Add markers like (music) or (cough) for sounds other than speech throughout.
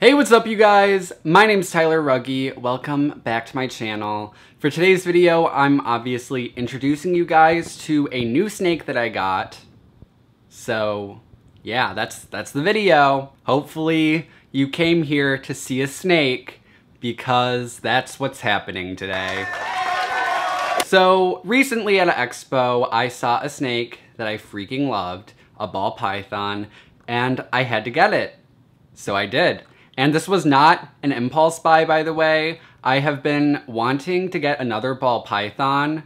Hey, what's up you guys? My name's Tyler Rugge. Welcome back to my channel. For today's video, I'm obviously introducing you guys to a new snake that I got. So, yeah, that's that's the video. Hopefully, you came here to see a snake because that's what's happening today. So, recently at an expo, I saw a snake that I freaking loved, a ball python, and I had to get it. So I did. And this was not an impulse buy, by the way. I have been wanting to get another ball python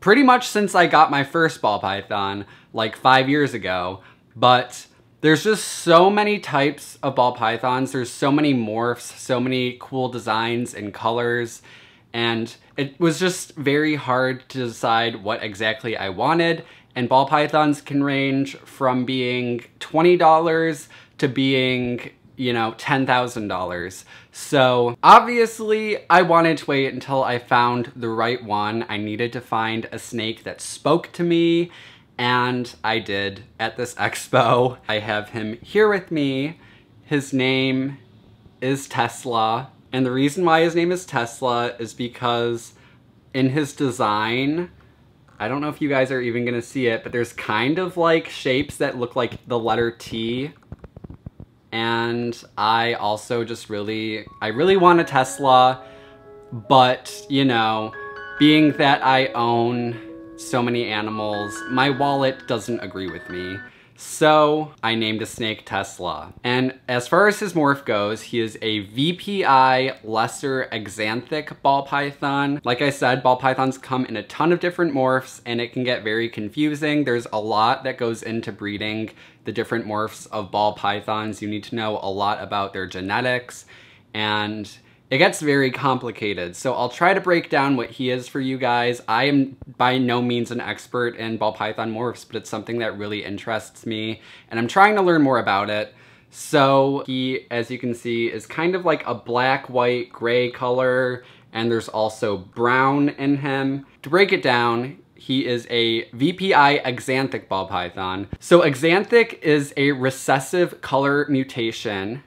pretty much since I got my first ball python, like five years ago. But there's just so many types of ball pythons. There's so many morphs, so many cool designs and colors. And it was just very hard to decide what exactly I wanted. And ball pythons can range from being $20 to being you know, $10,000. So obviously I wanted to wait until I found the right one. I needed to find a snake that spoke to me and I did at this (laughs) expo. I have him here with me. His name is Tesla. And the reason why his name is Tesla is because in his design, I don't know if you guys are even gonna see it, but there's kind of like shapes that look like the letter T and I also just really, I really want a Tesla, but you know, being that I own so many animals, my wallet doesn't agree with me. So I named a snake Tesla. And as far as his morph goes, he is a VPI lesser axanthic ball python. Like I said, ball pythons come in a ton of different morphs and it can get very confusing. There's a lot that goes into breeding the different morphs of ball pythons. You need to know a lot about their genetics and it gets very complicated. So I'll try to break down what he is for you guys. I am by no means an expert in ball python morphs, but it's something that really interests me and I'm trying to learn more about it. So he, as you can see, is kind of like a black, white, gray color, and there's also brown in him. To break it down, he is a VPI axanthic ball python. So axanthic is a recessive color mutation.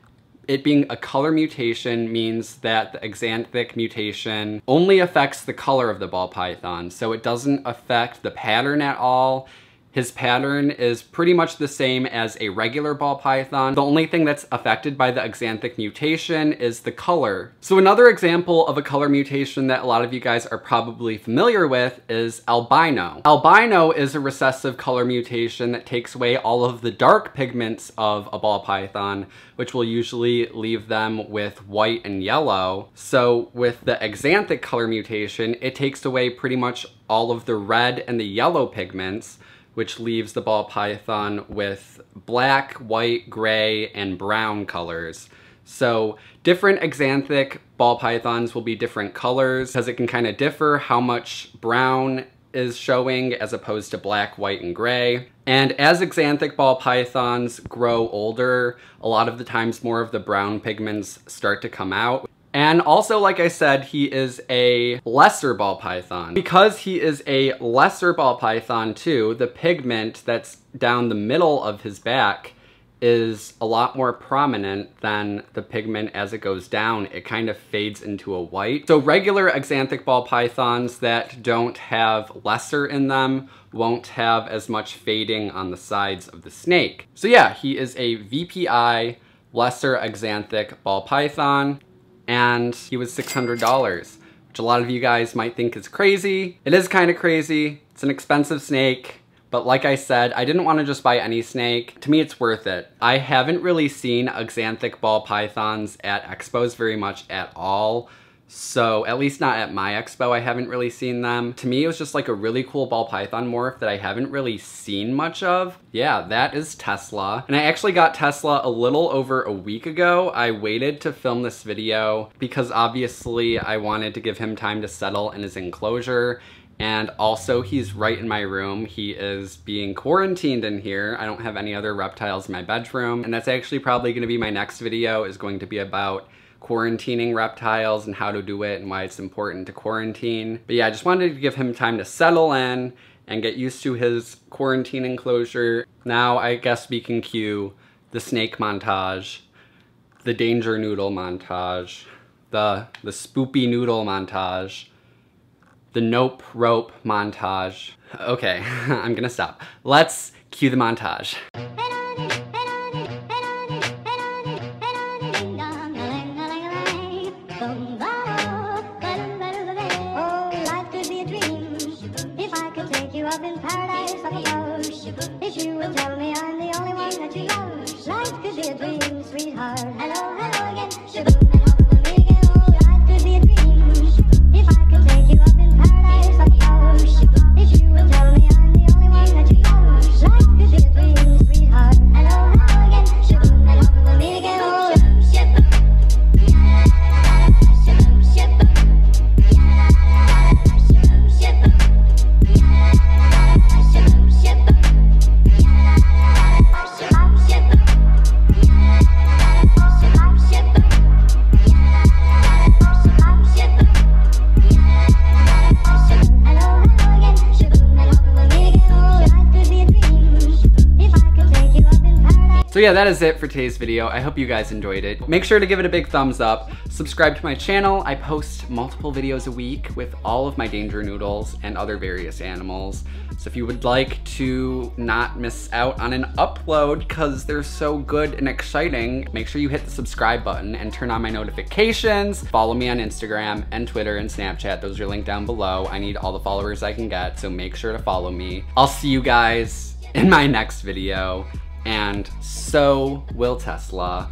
It being a color mutation means that the axanthic mutation only affects the color of the ball python. So it doesn't affect the pattern at all. His pattern is pretty much the same as a regular ball python. The only thing that's affected by the axanthic mutation is the color. So another example of a color mutation that a lot of you guys are probably familiar with is albino. Albino is a recessive color mutation that takes away all of the dark pigments of a ball python, which will usually leave them with white and yellow. So with the axanthic color mutation, it takes away pretty much all of the red and the yellow pigments, which leaves the ball python with black, white, gray, and brown colors. So different axanthic ball pythons will be different colors because it can kind of differ how much brown is showing as opposed to black, white, and gray. And as axanthic ball pythons grow older, a lot of the times more of the brown pigments start to come out. And also, like I said, he is a lesser ball python. Because he is a lesser ball python too, the pigment that's down the middle of his back is a lot more prominent than the pigment as it goes down. It kind of fades into a white. So regular axanthic ball pythons that don't have lesser in them won't have as much fading on the sides of the snake. So yeah, he is a VPI lesser axanthic ball python and he was $600, which a lot of you guys might think is crazy. It is kind of crazy. It's an expensive snake. But like I said, I didn't want to just buy any snake. To me, it's worth it. I haven't really seen axanthic ball pythons at expos very much at all. So at least not at my expo, I haven't really seen them. To me, it was just like a really cool ball python morph that I haven't really seen much of. Yeah, that is Tesla. And I actually got Tesla a little over a week ago. I waited to film this video because obviously I wanted to give him time to settle in his enclosure. And also he's right in my room. He is being quarantined in here. I don't have any other reptiles in my bedroom. And that's actually probably gonna be my next video is going to be about quarantining reptiles and how to do it and why it's important to quarantine. But yeah, I just wanted to give him time to settle in and get used to his quarantine enclosure. Now I guess we can cue the snake montage. the danger noodle montage, the, the spoopy noodle montage, the nope rope montage. Okay, (laughs) I'm gonna stop. Let's cue the montage. you up in paradise on the ocean. If you would tell me I'm the only one that you love, life could be a dream, sweetheart. Hello, hello again, shaboom. So yeah, that is it for today's video. I hope you guys enjoyed it. Make sure to give it a big thumbs up. Subscribe to my channel. I post multiple videos a week with all of my danger noodles and other various animals. So if you would like to not miss out on an upload because they're so good and exciting, make sure you hit the subscribe button and turn on my notifications. Follow me on Instagram and Twitter and Snapchat. Those are linked down below. I need all the followers I can get, so make sure to follow me. I'll see you guys in my next video and so will Tesla.